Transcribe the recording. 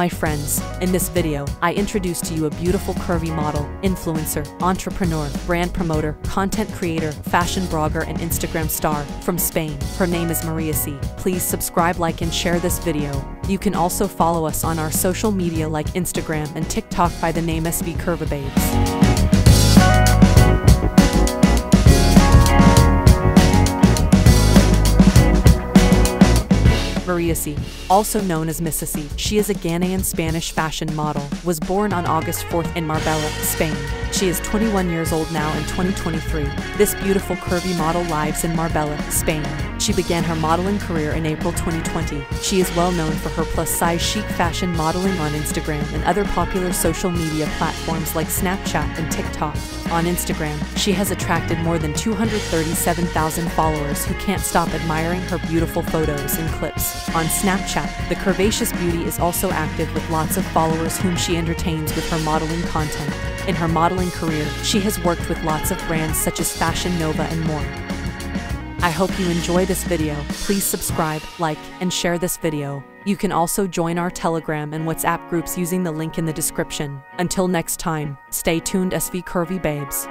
My friends, in this video, I introduce to you a beautiful curvy model, influencer, entrepreneur, brand promoter, content creator, fashion blogger, and Instagram star from Spain. Her name is Maria C. Please subscribe, like, and share this video. You can also follow us on our social media like Instagram and TikTok by the name SV Curva C., also known as. C. She is a Ghanaian Spanish fashion model, was born on August 4th in Marbella, Spain. She is 21 years old now in 2023. This beautiful curvy model lives in Marbella, Spain. She began her modeling career in April 2020. She is well known for her plus-size chic fashion modeling on Instagram and other popular social media platforms like Snapchat and TikTok. On Instagram, she has attracted more than 237,000 followers who can't stop admiring her beautiful photos and clips. On Snapchat, the curvaceous beauty is also active with lots of followers whom she entertains with her modeling content. In her modeling career, she has worked with lots of brands such as Fashion Nova and more. I hope you enjoy this video. Please subscribe, like, and share this video. You can also join our Telegram and WhatsApp groups using the link in the description. Until next time, stay tuned SV Curvy Babes.